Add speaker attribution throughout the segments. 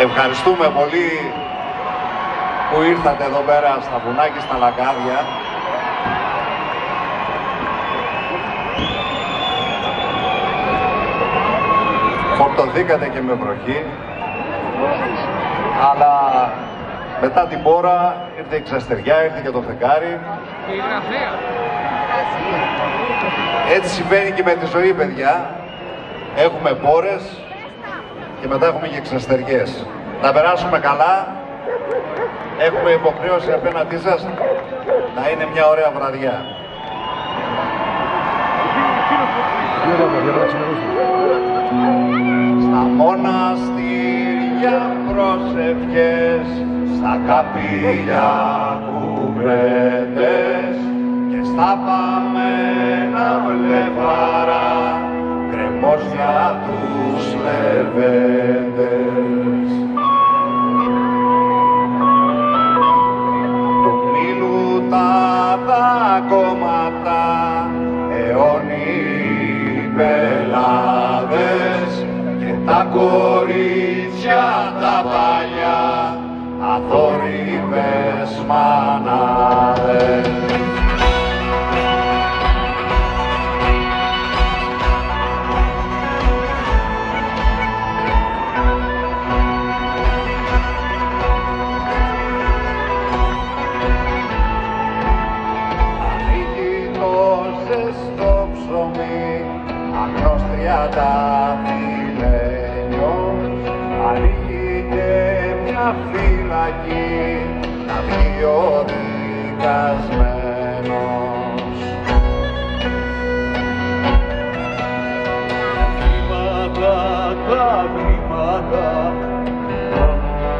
Speaker 1: Ευχαριστούμε πολύ που ήρθατε εδώ πέρα στα βουνά και στα λακάδια. Φορτωθήκατε και με βροχή, αλλά μετά την πόρα ήρθε η ξαστεριά, ήρθε και το φεγγάρι. Έτσι συμβαίνει και με τη ζωή, παιδιά. Έχουμε πόρες και μετά έχουμε και ξαστεριές. Να περάσουμε καλά. Έχουμε υποχρέωση απέναντί σας να είναι μια ωραία βραδιά. Στα μοναστήρια προσευχές, στα καπήλια κρεμόσια τους λεβέντες. Του μήλου τα κόμματα αιώνιοι πελάδες και τα κορίτσια τα παλιά αθόρυβες μανάδες. Τριάντα μιλένιος, ανοίγει και μια φυλακή, να βγει ο δικασμένος.
Speaker 2: Χρήματα, τα χρήματα,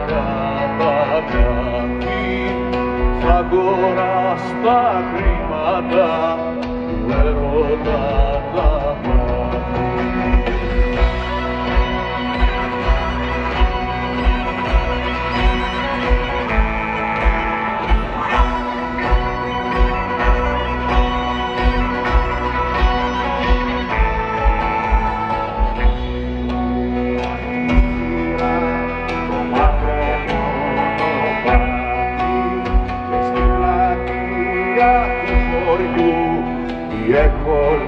Speaker 2: τα κάτι, θα αγοράς τα χρήματα του έρωτα τα
Speaker 1: Viejo